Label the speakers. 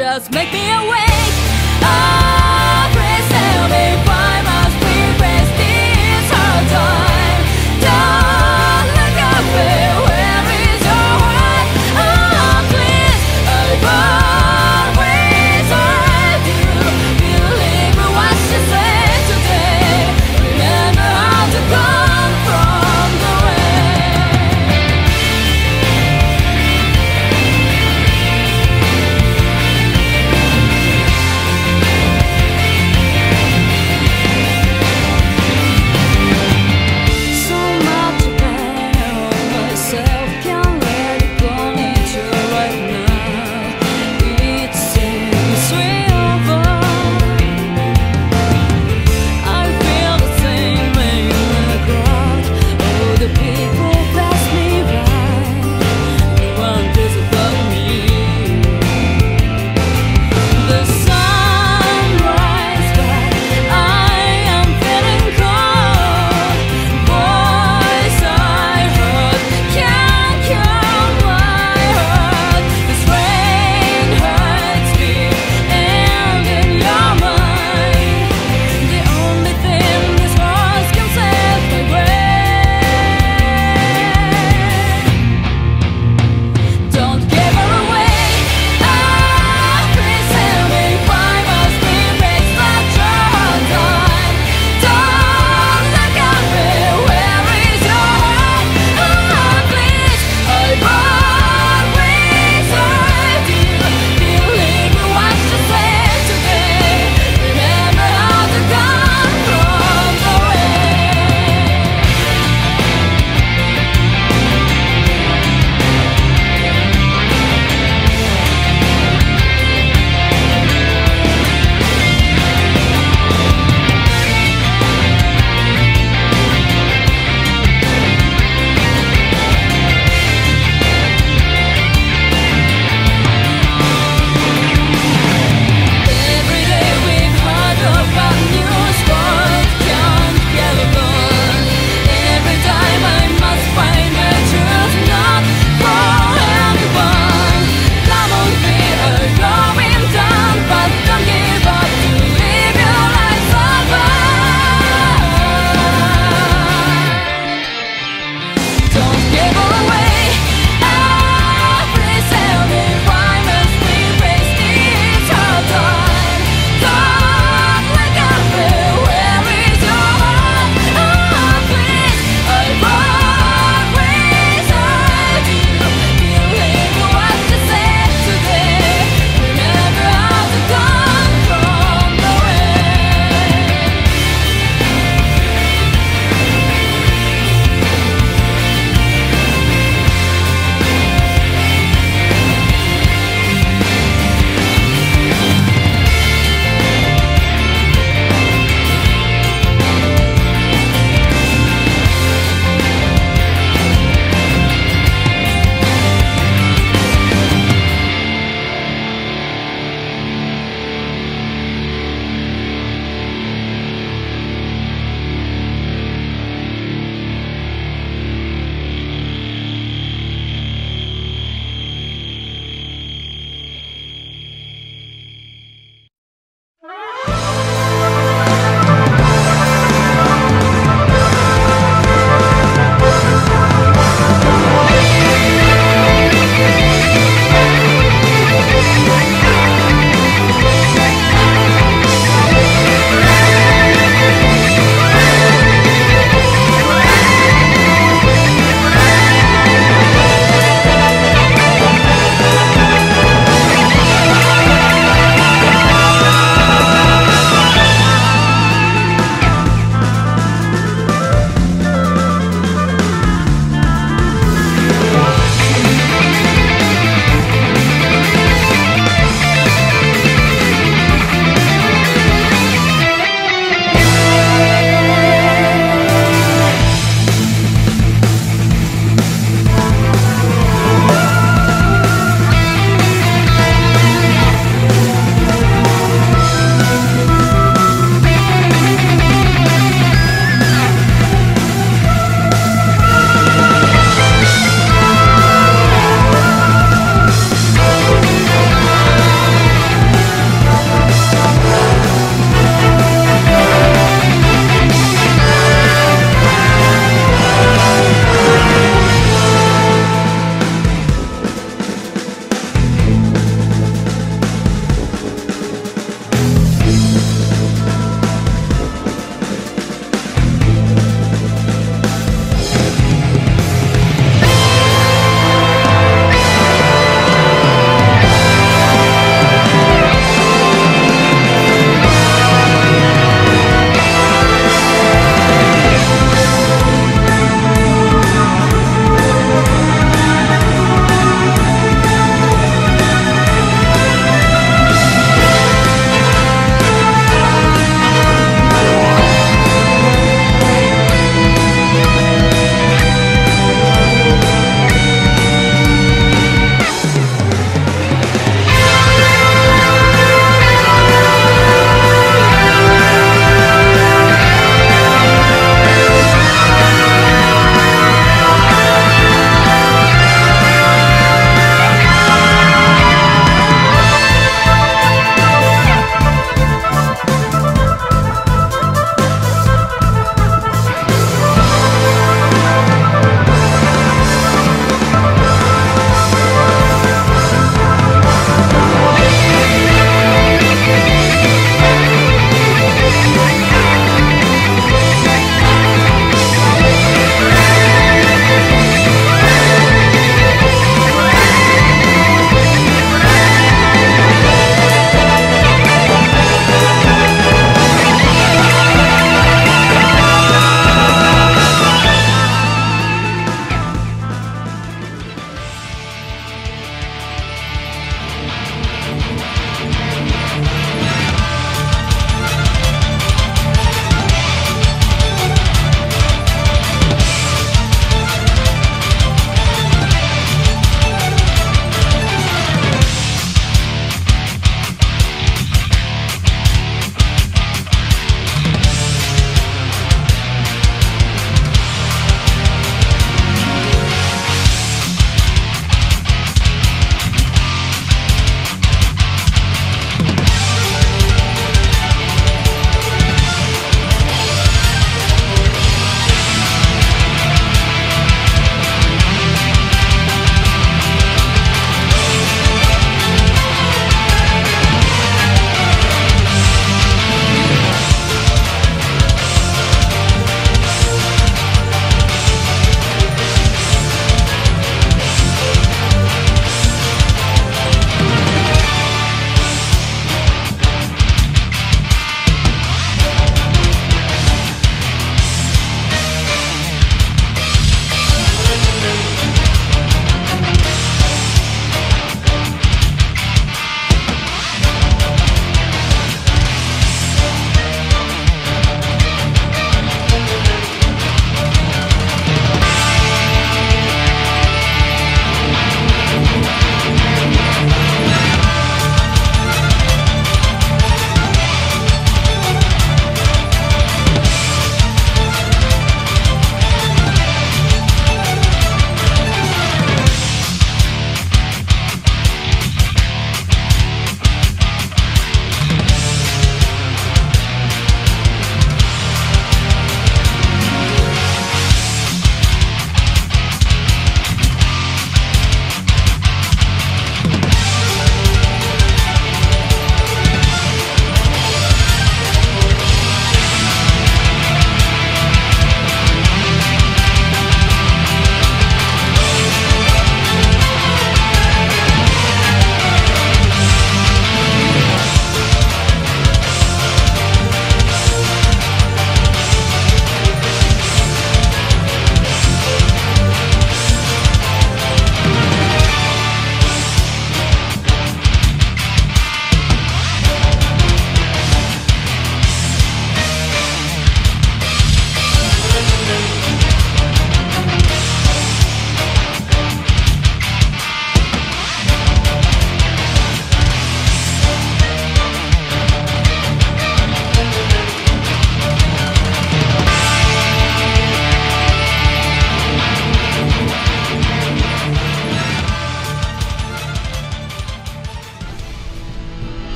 Speaker 1: just make me awake. Oh.